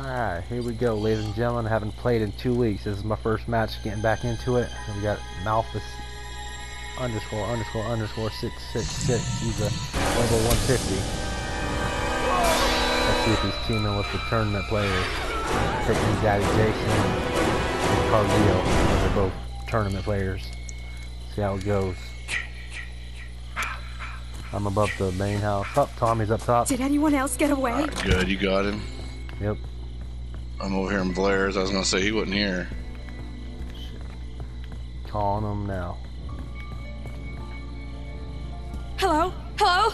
Alright, here we go, ladies and gentlemen. I haven't played in two weeks. This is my first match getting back into it. We got Malphus underscore underscore underscore 666. He's a level 150. Let's see if he's teaming with the tournament players. Taking Daddy Jason and Carlio. Those are both tournament players. See how it goes. I'm above the main house. Up, oh, Tommy's up top. Did anyone else get away? Right, good, you got him. Yep. I'm over here in Blair's. I was gonna say he wasn't here. Calling him now. Hello? Hello?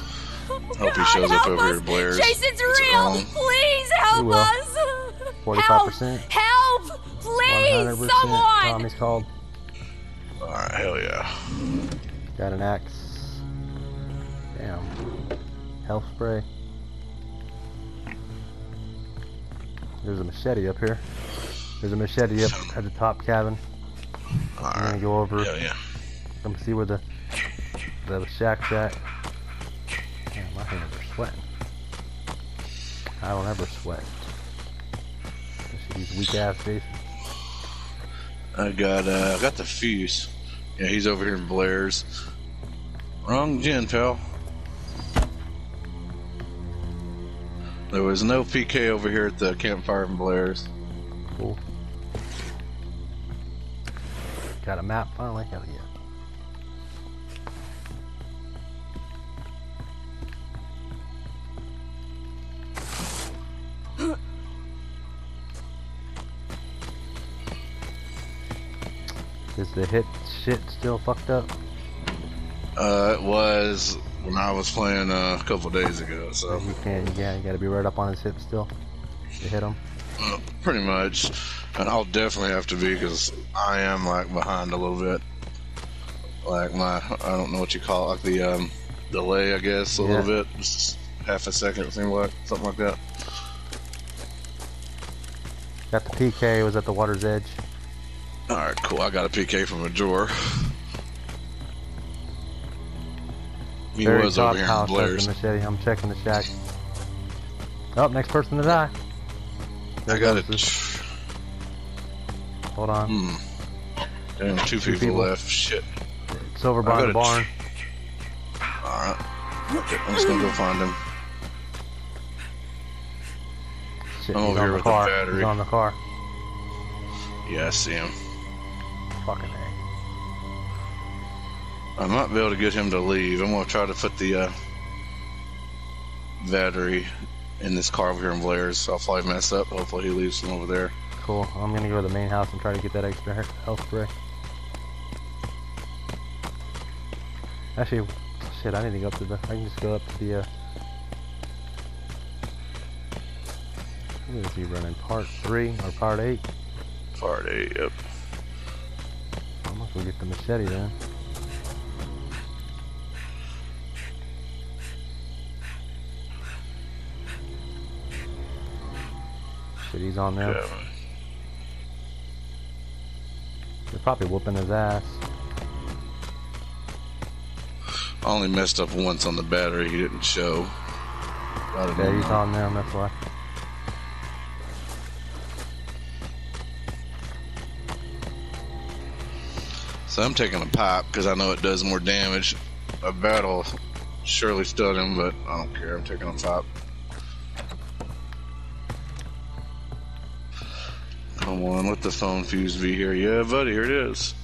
Hope he shows up over us. here, Blair's. Jason's real! Please help us! 45%. Help! help! Please! Someone! Tommy's called. Alright, hell yeah. Got an axe. Damn. Health spray. There's a machete up here. There's a machete up at the top cabin. Alright. I'm gonna go over. Yeah, yeah. Come see where the the shack's at. Damn, my hands are sweating. I don't ever sweat. These weak ass Jason. I got uh, I got the fuse. Yeah, he's over here in Blair's. Wrong gen, pal. There was no PK over here at the campfire in Blair's. Cool. Got a map finally? Hell yeah. Is the hit shit still fucked up? Uh, it was when I was playing uh, a couple days ago. So you can't. Yeah, you got to be right up on his hip still to hit him. Uh, pretty much, and I'll definitely have to be because I am like behind a little bit. Like my, I don't know what you call it, like the um, delay, I guess, a yeah. little bit, just half a second, seems like something like that. Got the PK. Was at the water's edge. All right, cool. I got a PK from a drawer. He Very was top over here in Blair's. Machete. I'm checking the shack. Oh, next person to die. There I got it. Hold on. Hmm. Damn, two, two people, people, left. Shit. It's over by the barn. Alright. I'm just gonna go find him. Shit, I'm over here with the, car. the battery. He's on the car. Yeah, I see him. Fucking. I might be able to get him to leave. I'm gonna try to put the uh, battery in this car over here in Blair's. I'll probably mess up. Hopefully he leaves from over there. Cool. I'm gonna go to the main house and try to get that extra health spray. Actually, shit, I need to go up to the. I can just go up to the. Uh, what is he running? Part three or part eight? Part eight. Yep. I must go get the machete then. Shit, he's on there. Yeah. They're probably whooping his ass. I only messed up once on the battery. He didn't show. Yeah, he's on them. That's why. So I'm taking a pop because I know it does more damage. A battle surely stun him, but I don't care. I'm taking a pipe. Come on, let the phone fuse be here. Yeah, buddy, here it is.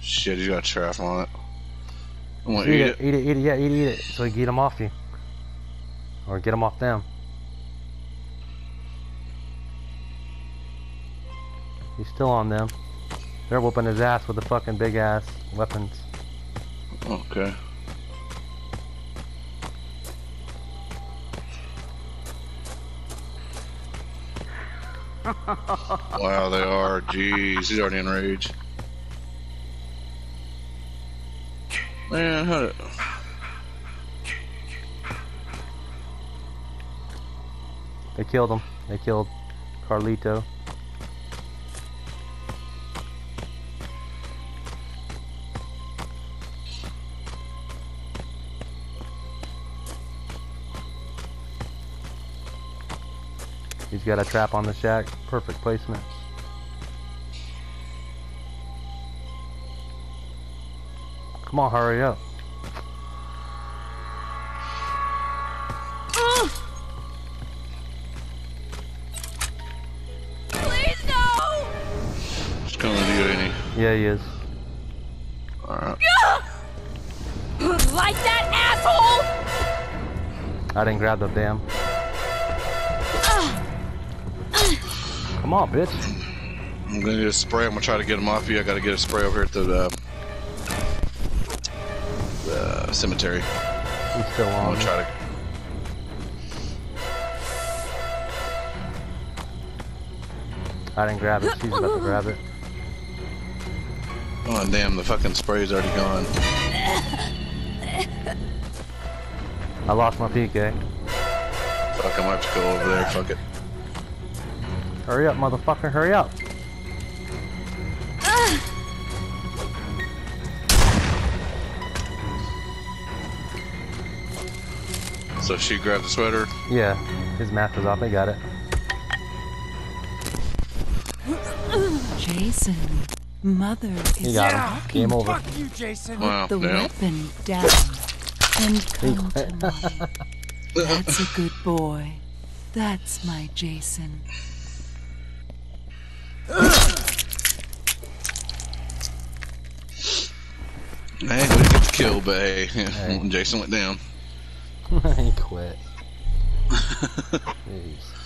Shit, he's got trap on it. I want eat, eat it, eat it, eat it, yeah, eat it, eat it, so we get them off you. Or get them off them. He's still on them. They're whooping his ass with the fucking big ass weapons. Okay. Wow, they are. Jeez, he's already in rage. Man, how did... They killed him. They killed Carlito. He's got a trap on the shack. Perfect placement. Come on, hurry up. Oh. Please no! It's coming to you, ain't he? Yeah, he is. Alright. Like that, asshole! I didn't grab the damn. Come on, bitch. I'm gonna get a spray. I'm gonna try to get him off you. I gotta get a spray over here at the, uh, the cemetery. He's still I'm on. gonna try to. I didn't grab it. She's about to grab it. Oh damn! The fucking spray's already gone. I lost my PK. Fuck! I might have to go over there. Fuck it. Hurry up, motherfucker. Hurry up. So she grabbed the sweater. Yeah, his mask was off. I got it. Jason, Mother He is got talking. him. Game over. Fuck you, Jason. Wow. The damn. weapon down and come to me. That's a good boy. That's my Jason. Hey, we didn't get the kill, but hey, Hey. Jason went down. he quit. Jeez.